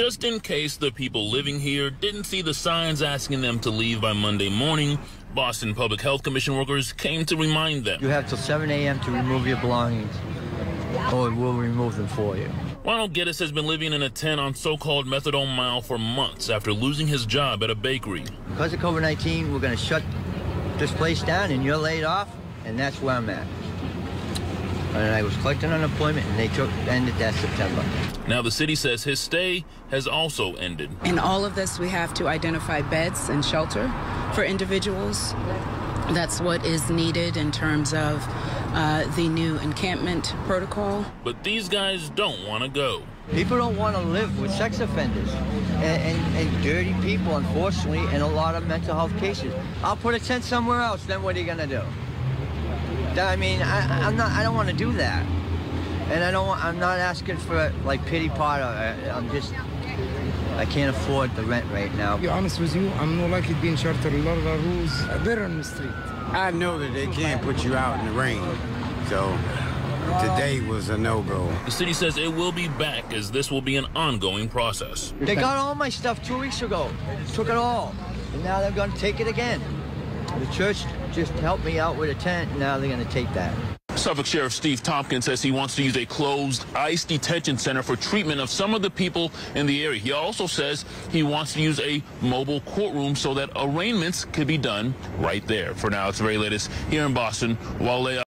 Just in case the people living here didn't see the signs asking them to leave by Monday morning, Boston Public Health Commission workers came to remind them. You have till 7 a.m. to remove your belongings, or we'll remove them for you. Ronald Geddes has been living in a tent on so-called Methadone Mile for months after losing his job at a bakery. Because of COVID-19, we're going to shut this place down, and you're laid off, and that's where I'm at. And I was collecting unemployment, and they took ended that September. Now the city says his stay has also ended. In all of this, we have to identify beds and shelter for individuals. That's what is needed in terms of uh, the new encampment protocol. But these guys don't want to go. People don't want to live with sex offenders and, and, and, dirty people, unfortunately, and a lot of mental health cases. I'll put a tent somewhere else, then what are you going to do? I mean, I, I'm not, I don't want to do that. And I don't want, I'm not asking for like pity pot. Uh, I'm just, I can't afford the rent right now. To be honest with you, I'm not like it being sheltered. A lot of the rules, they're on the street. I know that they can't put you out in the rain. So today was a no-go. The city says it will be back as this will be an ongoing process. They got all my stuff two weeks ago. Took it all. And now they're going to take it again. The church just helped me out with a tent. Now they're going to take that. Suffolk Sheriff Steve Tompkins says he wants to use a closed ICE detention center for treatment of some of the people in the area. He also says he wants to use a mobile courtroom so that arraignments could be done right there. For now, it's the very latest here in Boston. Wale